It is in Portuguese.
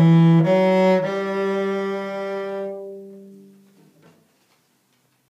Música